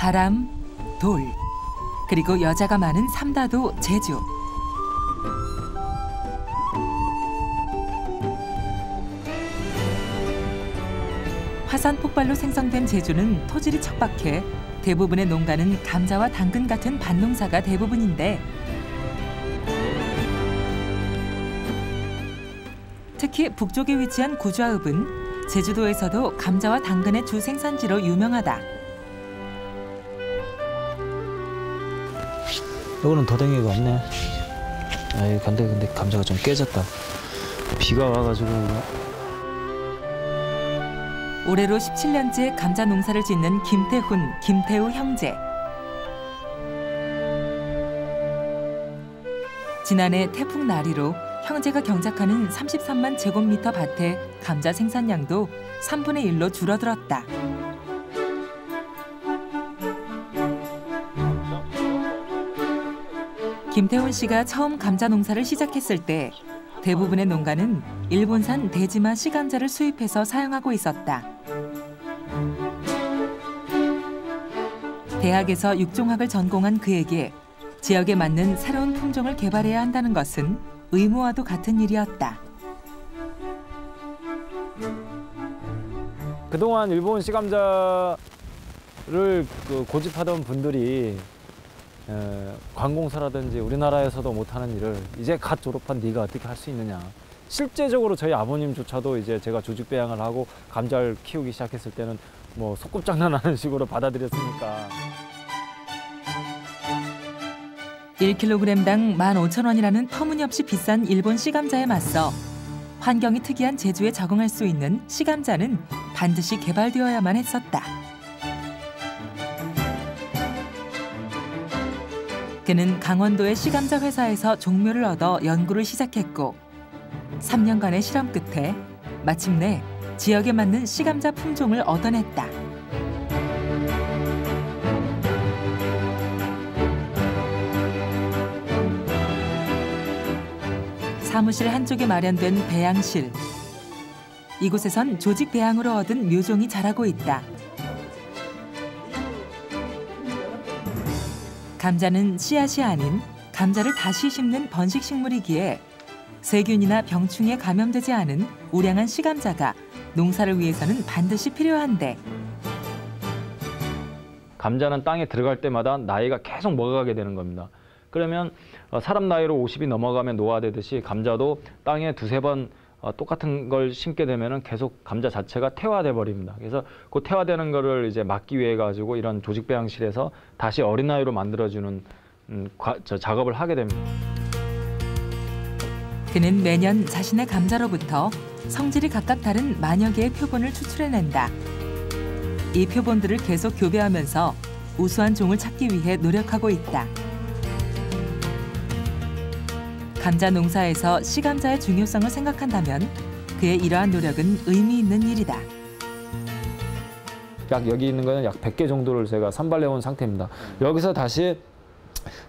바람, 돌, 그리고 여자가 많은 삼다도 제주. 화산 폭발로 생성된 제주는 토질이 척박해 대부분의 농가는 감자와 당근 같은 밭농사가 대부분인데 특히 북쪽에 위치한 구좌읍은 제주도에서도 감자와 당근의 주 생산지로 유명하다. 이거는 더댕이가 없네. 아이 근데 근데 감자가 좀 깨졌다. 비가 와가지고 올해로 17년째 감자 농사를 짓는 김태훈, 김태우 형제. 지난해 태풍 나리로 형제가 경작하는 33만 제곱미터 밭의 감자 생산량도 3분의 1로 줄어들었다. 김태훈 씨가 처음 감자 농사를 시작했을 때 대부분의 농가는 일본산 대지마 씨감자를 수입해서 사용하고 있었다. 대학에서 육종학을 전공한 그에게 지역에 맞는 새로운 품종을 개발해야 한다는 것은 의무와도 같은 일이었다. 그동안 일본 씨감자를 그 고집하던 분들이 에, 관공서라든지 우리나라에서도 못하는 일을 이제 갓 졸업한 네가 어떻게 할 수 있느냐. 실제적으로 저희 아버님조차도 이제 제가 조직 배양을 하고 감자를 키우기 시작했을 때는 뭐 소꿉장난하는 식으로 받아들였으니까. 1kg당 15,000원이라는 터무니없이 비싼 일본 씨감자에 맞서 환경이 특이한 제주에 적응할 수 있는 씨감자는 반드시 개발되어야만 했었다. 그는 강원도의 씨감자 회사에서 종묘를 얻어 연구를 시작했고 3년간의 실험 끝에 마침내 지역에 맞는 씨감자 품종을 얻어냈다. 사무실 한쪽에 마련된 배양실. 이곳에선 조직 배양으로 얻은 묘종이 자라고 있다. 감자는 씨앗이 아닌 감자를 다시 심는 번식 식물이기에 세균이나 병충해 감염되지 않은 우량한 씨감자가 농사를 위해서는 반드시 필요한데 감자는 땅에 들어갈 때마다 나이가 계속 먹어가게 되는 겁니다. 그러면 어, 사람 나이로 50이 넘어가면 노화되듯이 감자도 땅에 두세 번 어, 똑같은 걸 심게 되면은 계속 감자 자체가 태화돼 버립니다. 그래서 그 태화되는 거를 이제 막기 위해 가지고 이런 조직 배양실에서 다시 어린 나이로 만들어주는 음, 작업을 하게 됩니다. 그는 매년 자신의 감자로부터 성질이 각각 다른 만여 개의 표본을 추출해낸다. 이 표본들을 계속 교배하면서 우수한 종을 찾기 위해 노력하고 있다. 감자 농사에서 씨감자의 중요성을 생각한다면 그의 이러한 노력은 의미 있는 일이다. 약 여기 있는 거는 약 100개 정도를 제가 선발해 온 상태입니다. 여기서 다시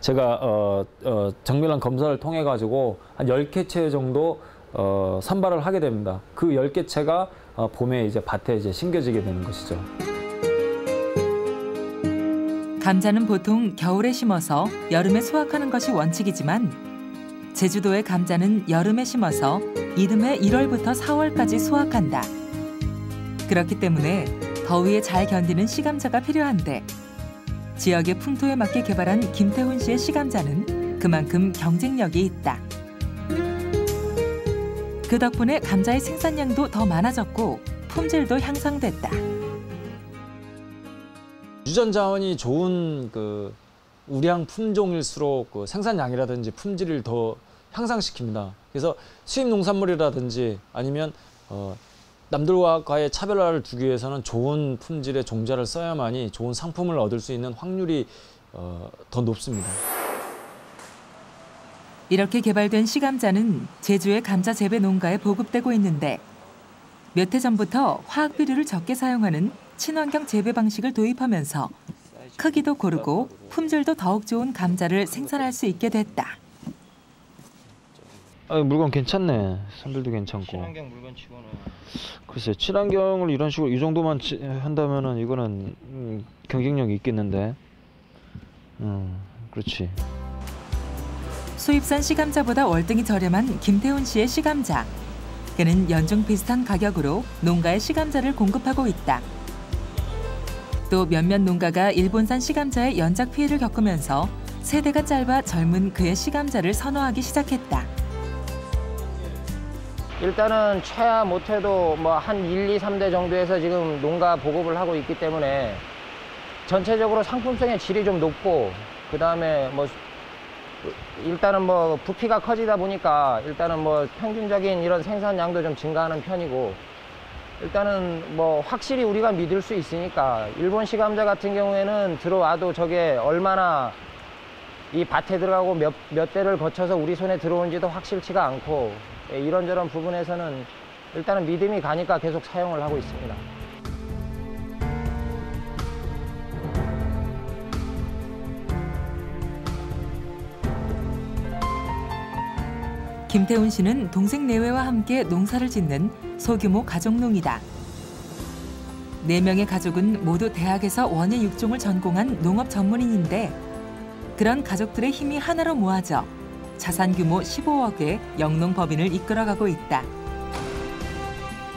제가 어, 어, 정밀한 검사를 통해 가지고 한 10개 채 정도 어, 선발을 하게 됩니다. 그 10개 채가 어, 봄에 이제 밭에 이제 심겨지게 되는 것이죠. 감자는 보통 겨울에 심어서 여름에 수확하는 것이 원칙이지만 제주도의 감자는 여름에 심어서 이듬해 1월부터 4월까지 수확한다. 그렇기 때문에 더위에 잘 견디는 씨감자가 필요한데 지역의 풍토에 맞게 개발한 김태훈 씨의 씨감자는 그만큼 경쟁력이 있다. 그 덕분에 감자의 생산량도 더 많아졌고 품질도 향상됐다. 유전 자원이 좋은 그 우량 품종일수록 그 생산량이라든지 품질을 더 향상시킵니다. 그래서 수입 농산물이라든지 아니면 어, 남들과의 차별화를 두기 위해서는 좋은 품질의 종자를 써야만이 좋은 상품을 얻을 수 있는 확률이 어, 더 높습니다. 이렇게 개발된 씨감자는 제주의 감자 재배 농가에 보급되고 있는데 몇 해 전부터 화학 비료를 적게 사용하는 친환경 재배 방식을 도입하면서 크기도 고르고 품질도 더욱 좋은 감자를 생산할 수 있게 됐다. 아, 물건 괜찮네. 선들도 괜찮고. 친환경 물건 치고는 글쎄 친환경을 이런 식으로 이 정도만 치- 한다면은 이거는 음, 경쟁력이 있겠는데. 음, 그렇지. 수입산 시감자보다 월등히 저렴한 김태훈 씨의 시감자. 그는 연중 비슷한 가격으로 농가에 시감자를 공급하고 있다. 또 몇몇 농가가 일본산 시감자의 연작 피해를 겪으면서 세대가 짧아 젊은 그의 시감자를 선호하기 시작했다. 일단은 최하 못해도 뭐 한 1, 2, 3대 정도에서 지금 농가 보급을 하고 있기 때문에 전체적으로 상품성의 질이 좀 높고 그 다음에 뭐 일단은 뭐 부피가 커지다 보니까 일단은 뭐 평균적인 이런 생산량도 좀 증가하는 편이고 일단은 뭐 확실히 우리가 믿을 수 있으니까 일본 시감자 같은 경우에는 들어와도 저게 얼마나 이 밭에 들어가고 몇, 몇 대를 거쳐서 우리 손에 들어온지도 확실치가 않고 예, 이런저런 부분에서는 일단은 믿음이 가니까 계속 사용을 하고 있습니다. 김태훈 씨는 동생 내외와 함께 농사를 짓는 소규모 가족농이다. 네 명의 가족은 모두 대학에서 원예 육종을 전공한 농업 전문인인데 그런 가족들의 힘이 하나로 모아져 자산 규모 15억의 영농 법인을 이끌어가고 있다.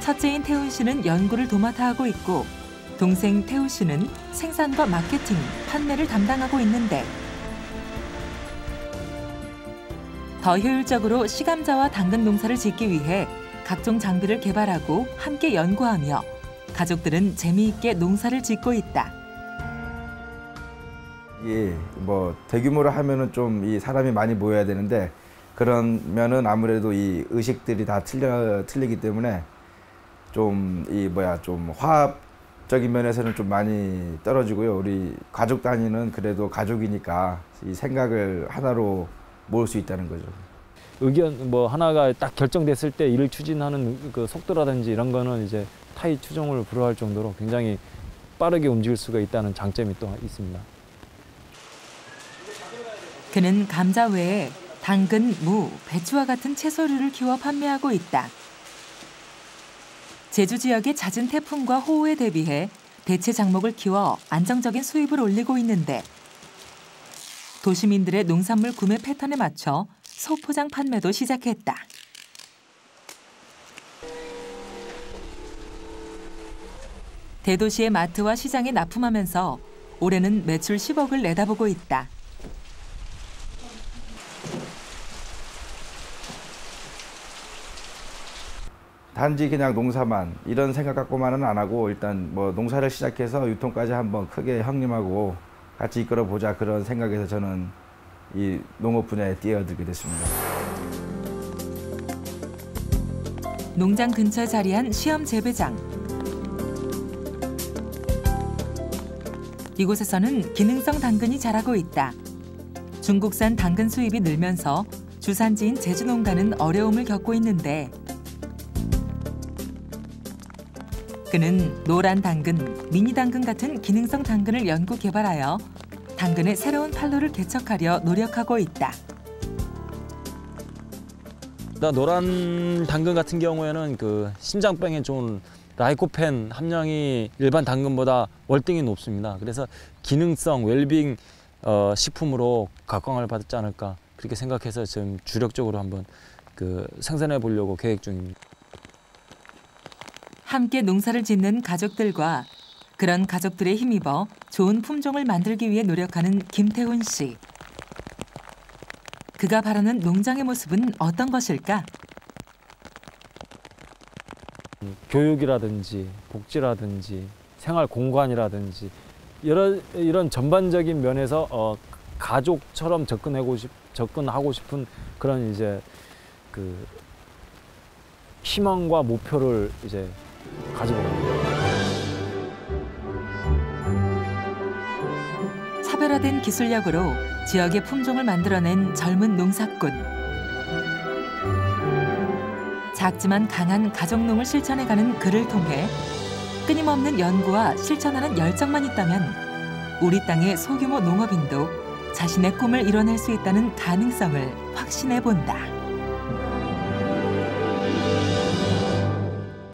첫째인 태훈 씨는 연구를 도맡아 하고 있고 동생 태우 씨는 생산과 마케팅, 판매를 담당하고 있는데 더 효율적으로 시감자와 당근 농사를 짓기 위해 각종 장비를 개발하고 함께 연구하며 가족들은 재미있게 농사를 짓고 있다. 예, 뭐 대규모로 하면은 좀 이 사람이 많이 모여야 되는데 그러면은 아무래도 이 의식들이 다 틀려 틀리기 때문에 좀 이 뭐야 좀 화합적인 면에서는 좀 많이 떨어지고요. 우리 가족 단위는 그래도 가족이니까 이 생각을 하나로 모을 수 있다는 거죠. 의견 뭐 하나가 딱 결정됐을 때 일을 추진하는 그 속도라든지 이런 거는 이제 타의 추종을 불허할 정도로 굉장히 빠르게 움직일 수가 있다는 장점이 또 있습니다. 그는 감자 외에 당근, 무, 배추와 같은 채소류를 키워 판매하고 있다. 제주 지역의 잦은 태풍과 호우에 대비해 대체 작목을 키워 안정적인 수입을 올리고 있는데 도시민들의 농산물 구매 패턴에 맞춰 소포장 판매도 시작했다. 대도시의 마트와 시장에 납품하면서 올해는 매출 10억을 내다보고 있다. 단지 그냥 농사만 이런 생각 갖고만은 안 하고 일단 뭐 농사를 시작해서 유통까지 한번 크게 형님하고 같이 이끌어 보자 그런 생각에서 저는 이 농업 분야에 뛰어들게 됐습니다. 농장 근처에 자리한 시험 재배장. 이곳에서는 기능성 당근이 자라고 있다. 중국산 당근 수입이 늘면서 주산지인 제주 농가는 어려움을 겪고 있는데 그는 노란 당근, 미니 당근 같은 기능성 당근을 연구 개발하여 당근의 새로운 판로를 개척하려 노력하고 있다. 나 노란 당근 같은 경우에는 그 심장병에 좋은 라이코펜 함량이 일반 당근보다 월등히 높습니다. 그래서 기능성 웰빙 어, 식품으로 각광을 받지 않을까 그렇게 생각해서 지금 주력적으로 한번 그 생산해 보려고 계획 중입니다. 함께 농사를 짓는 가족들과 그런 가족들에 힘입어 좋은 품종을 만들기 위해 노력하는 김태훈 씨. 그가 바라는 농장의 모습은 어떤 것일까? 교육이라든지 복지라든지 생활 공간이라든지 이런 이런 전반적인 면에서 어, 가족처럼 접근하고 싶 접근하고 싶은 그런 이제 그 희망과 목표를 이제 가지고 있습니다. 차별화된 기술력으로 지역의 품종을 만들어낸 젊은 농사꾼. 작지만 강한 가족농을 실천해가는 그를 통해 끊임없는 연구와 실천하는 열정만 있다면 우리 땅의 소규모 농업인도 자신의 꿈을 이뤄낼 수 있다는 가능성을 확신해 본다.